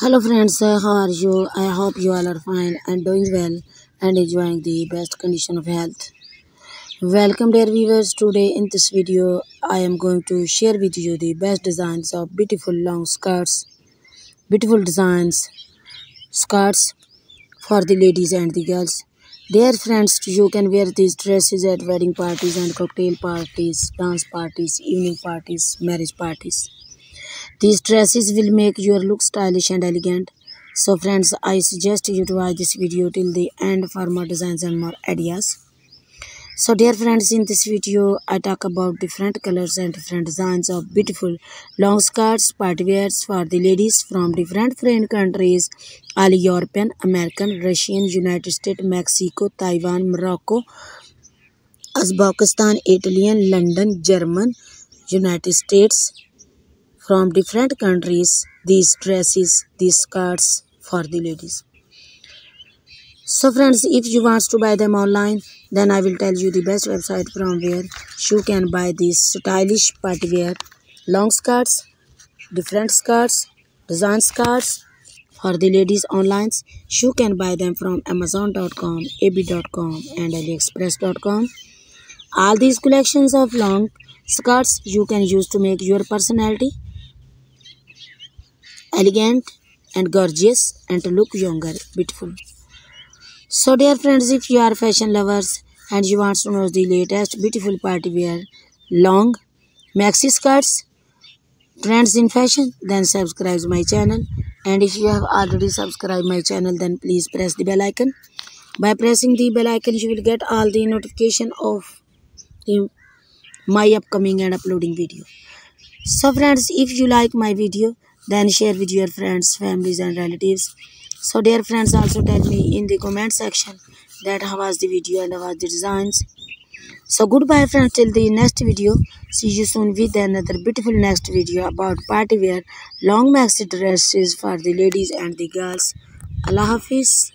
Hello friends, how are you? I hope you all are fine and doing well and enjoying the best condition of health. Welcome dear viewers. Today in this video, I am going to share with you the best designs of beautiful long skirts, beautiful designs, skirts for the ladies and the girls. Dear friends, you can wear these dresses at wedding parties and cocktail parties, dance parties, evening parties, marriage parties. These dresses will make your look stylish and elegant. So friends, I suggest you to watch this video till the end for more designs and more ideas. So dear friends, in this video, I talk about different colors and different designs of beautiful long skirts, party wears for the ladies from different foreign countries, all European, American, Russian, United States, Mexico, Taiwan, Morocco, Uzbekistan, Italian, London, German, United States, from different countries these dresses these skirts for the ladies. So friends if you want to buy them online then i will tell you the best website from where you can buy these stylish party wear. Long skirts different skirts design skirts for the ladies online. You can buy them from amazon.com ab.com and aliexpress.com all these collections of long skirts you can use to make your personality elegant and gorgeous and to look younger. Beautiful. So dear friends if you are fashion lovers and you want to know the latest beautiful party wear long maxi skirts trends in fashion then subscribe to my channel. And if you have already subscribed my channel then please press the bell icon. By pressing the bell icon you will get all the notification of the, my upcoming and uploading video. So friends if you like my video then share with your friends families and relatives. So dear friends also tell me in the comment section that how was the video and how was the designs. So goodbye friends. Till the next video. See you soon with another beautiful next video about party wear long maxi dresses for the ladies and the girls. Allah hafiz